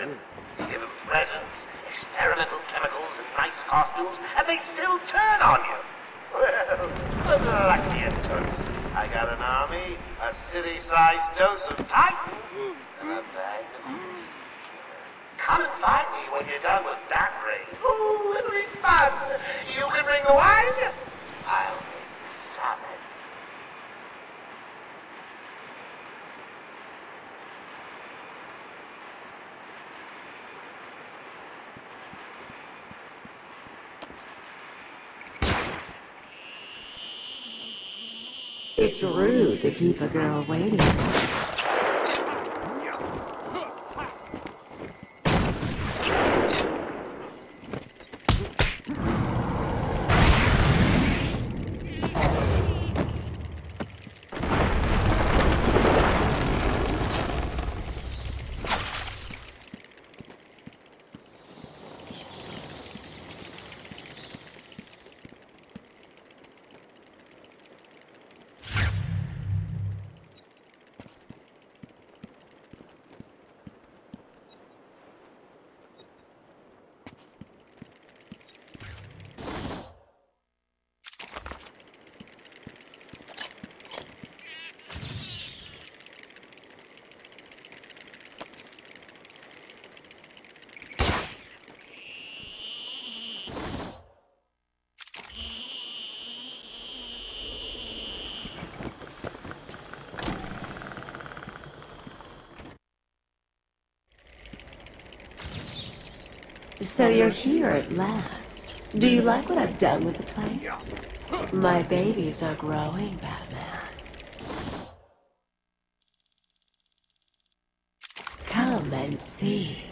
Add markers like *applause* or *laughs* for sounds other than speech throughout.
You give them presents, experimental chemicals, and nice costumes, and they still turn on you. Well, good luck to you, Toots. I got an army, a city-sized dose of Titan, and a bag of. Come and find me when you're done with that raid. Ooh, it'll be fun. You can bring the wine. I'll make the salad. It's rude to keep a girl waiting. So you're here at last. Do you like what I've done with the place? My babies are growing, Batman. Come and see.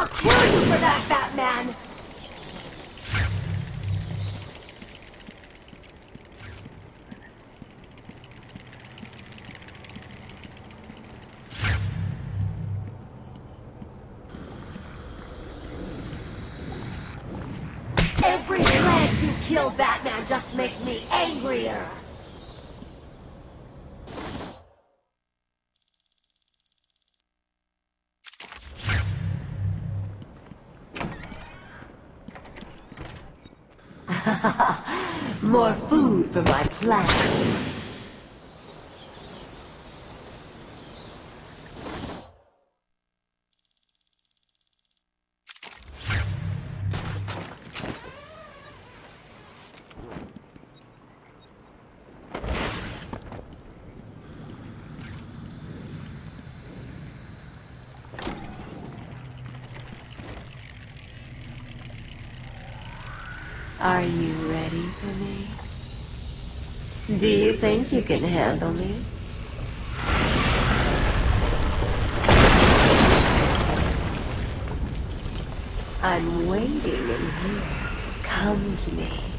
I'll kill you for that, Batman! Every chance you kill Batman just makes me angrier. *laughs* More food for my plan. Are you ready for me? Do you think you can handle me? I'm waiting in here. Come to me.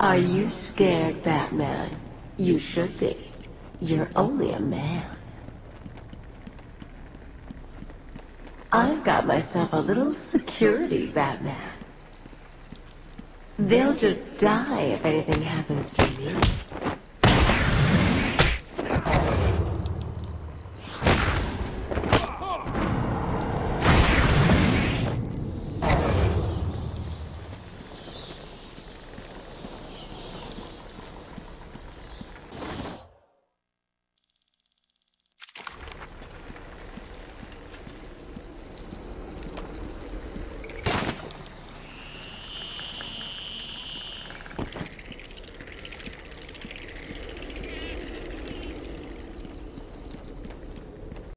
Are you scared, Batman? You should be. You're only a man. I've got myself a little security, Batman. They'll just die if anything happens to me.